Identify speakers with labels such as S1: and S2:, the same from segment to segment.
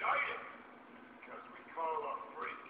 S1: united because we call our freaks.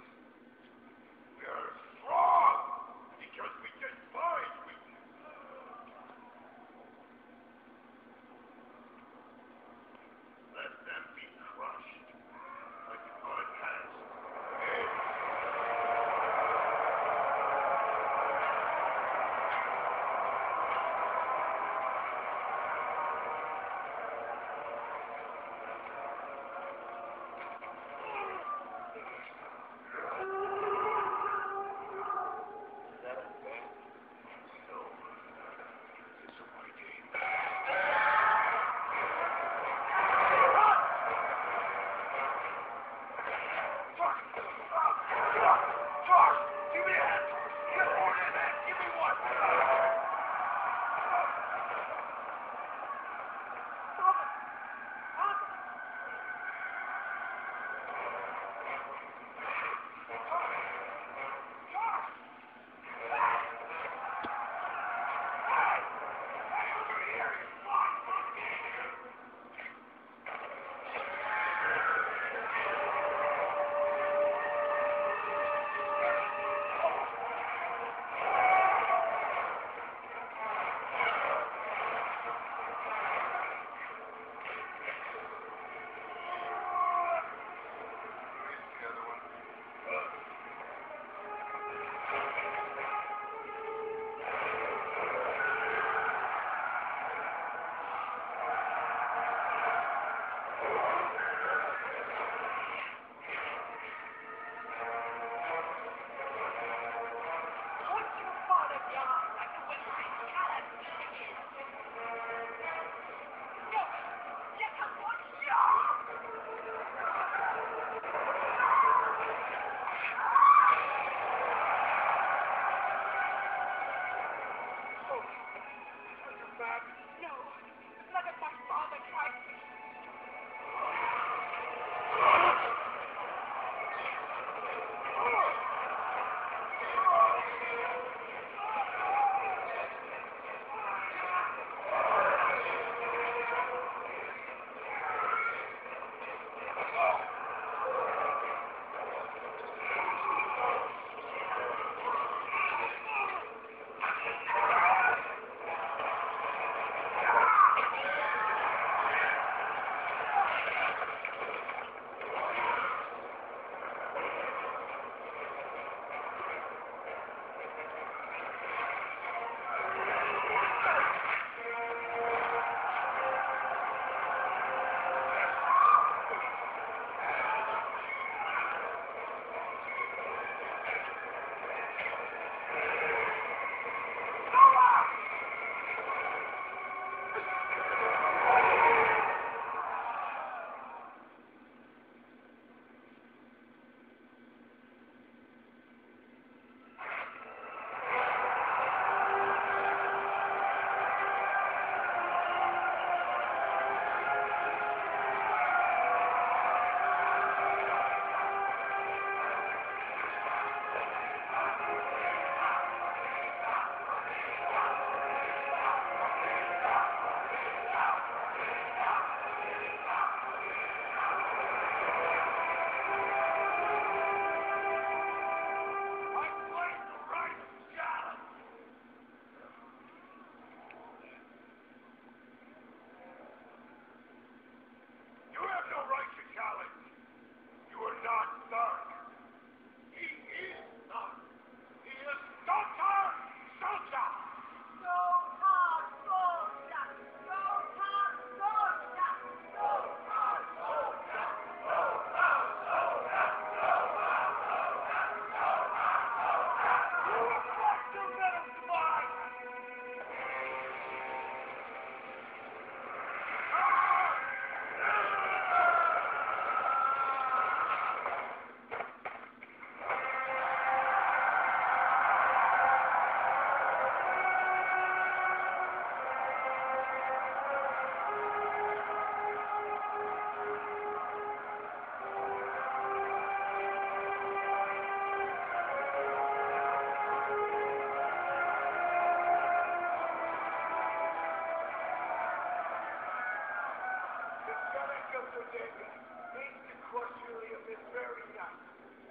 S1: Mr. Davis needs to crush helium this very night.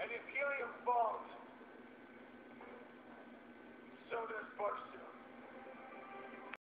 S1: And if helium falls, so does Barsoom.